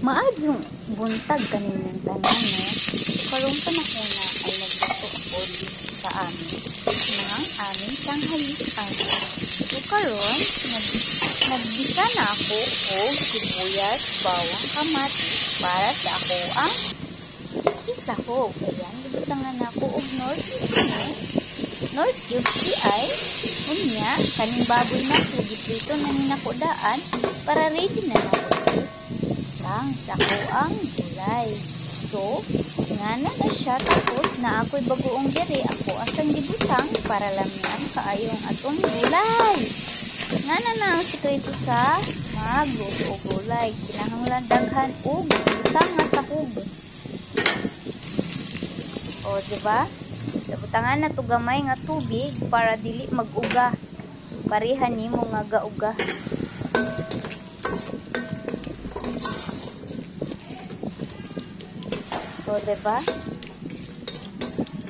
Maadjong buntag kaninyang tanan no. Karon pa na ko na ay ako sa amin. Mga amin tanghalian. So karon nag nagbisa na ako og sibuyas, bawang, kamatis para sa ako ang isa ko. Kaya gibutangan na ako og nor seasoning. Nor cubes di ay unya kaning baboy na ko giprito na ni nako daan para ready na na lang sa ang gulay. So, nga na na siya tapos na ako'y bagoong diri ako asang gibutang para lamian kaayong atong gulay. Nga na na ang sikreto sa magluto og gulay. Kinahanglan daghan og butang nga sahog. O, di ba? Sa na to gamay nga tubig para dili mag-uga. Pareha nimo nga gauga. O, diba?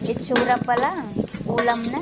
Itsura pa lang. Ulam na.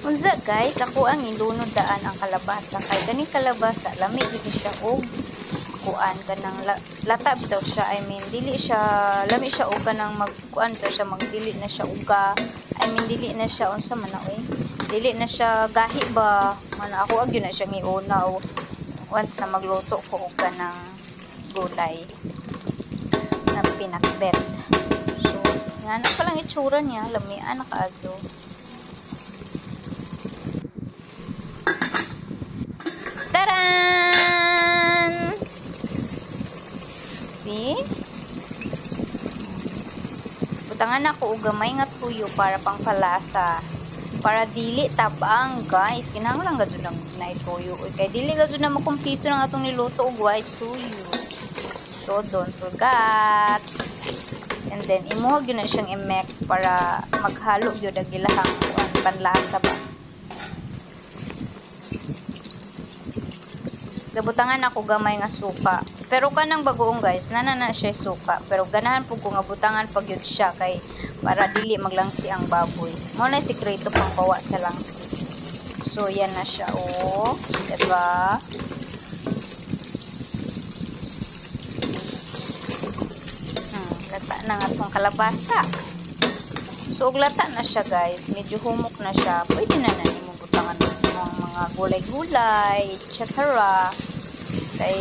Unsa guys, ako ang ilunod daan ang kalabasa. Kay kani kalabasa, lami gid siya og kuan kanang la, lata bitaw siya. I mean, dili siya lami siya og kanang magkuan bitaw siya magdili na siya uga. I mean, dili na siya unsa man oy. Dili na siya gahi ba. Man ako ag na siya ngiuna o once na magluto ko og kanang gulay na pinakbet. So, nga na pa lang itsura niya, lamian na kaazo. Butangan ako og gamay nga tuyo para pangkalasa. Para dili tabang, guys. Kinahanglan lang gajud ng nay tuyo. Uy, kay dili gajud na makumpleto ng atong niluto og white tuyo. So, don't forget. And then, imuhag yun na siyang i-mix para maghalo yun ang ilahang panlasa ba. Gabutangan ako gamay nga suka. Pero kanang bagoong guys, nana na siya suka. Pero ganahan po ko nga butangan pag yun siya kay para dili maglangsi ang baboy. Mo na sikreto pang bawa sa langsi. So yan na siya oh. Diba? Hmm, lata na nga itong kalabasa. So, og lata na siya guys. Medyo humok na siya. Pwede na na mo butangan sa mga gulay-gulay, etc. Kay,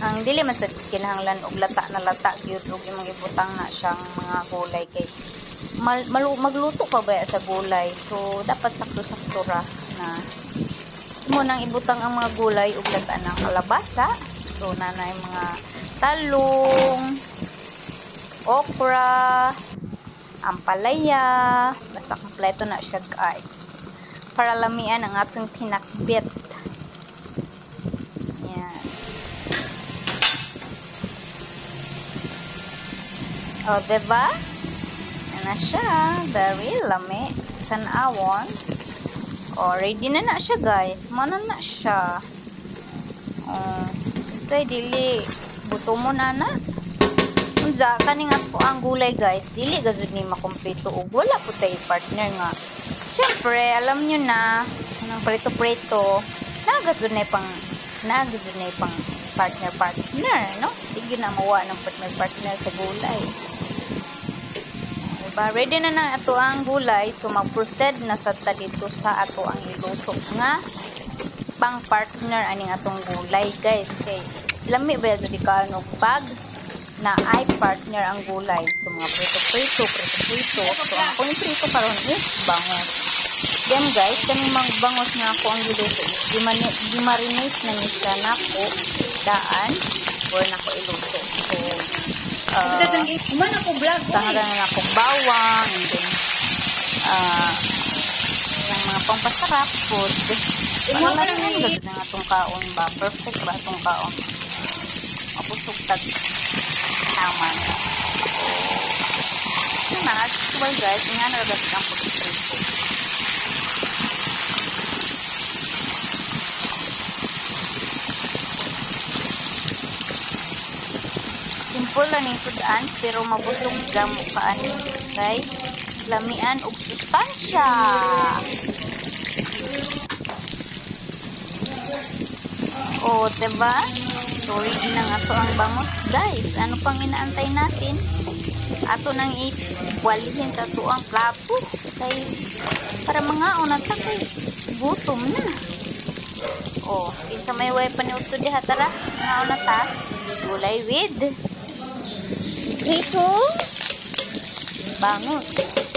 ang dili man sa kinahanglan og lata na lata gyud og imong ibutang na siyang mga gulay kay mal, malu, magluto pa ba sa gulay. So, dapat sakto-sakto ra na mo nang ibutang ang mga gulay ug lata ng kalabasa. So, nanay mga talong, okra, ampalaya, basta kompleto na siya guys. Para lamian ang atong pinakbit. Yan. O, diba? Yan na siya. Very lami. Tanawon. O, ready na na siya guys. Mana na siya. O, kasi dili. Buto mo na na unsa kaning ato ang gulay guys dili gazud ni makumpleto og wala po tay partner nga syempre alam nyo na nang prito-prito nagazud na pang nagazud na pang partner partner no di na mawa ng partner partner sa gulay diba ready na na ato ang gulay so mag-proceed na sa ta sa ato ang iluto nga pang partner aning atong gulay guys kay lami ba jud ka pag na ay partner ang gulay. So, mga prito-prito, prito-prito. So, ang prito karon is bangos. Then, guys, kani magbangos na ako ang giluto is gimarinate na ni siya na ko daan or na ko iluto. So, uh, Man ako vlog ko. tangalan na ako bawang and then uh, yung mga pangpasarap food. Ano lang yan, gagawin na nga itong kaon ba? Perfect ba itong kaon? Mapusok tag naman. Ano na, well guys, nga nagagat ang pagkikrito. Simple lang yung sudan, pero mabusog gamo kaani kay lamian og sustansya. O, diba? So, ready na nga to ang bangos, guys. Ano pang inaantay natin? Ato nang iwalihin sa to ang plato. Kay, para mga unata kay gutom na. O, kinsa may way pa ni Uto di hatara. Mga unata, gulay with Prito, bangos.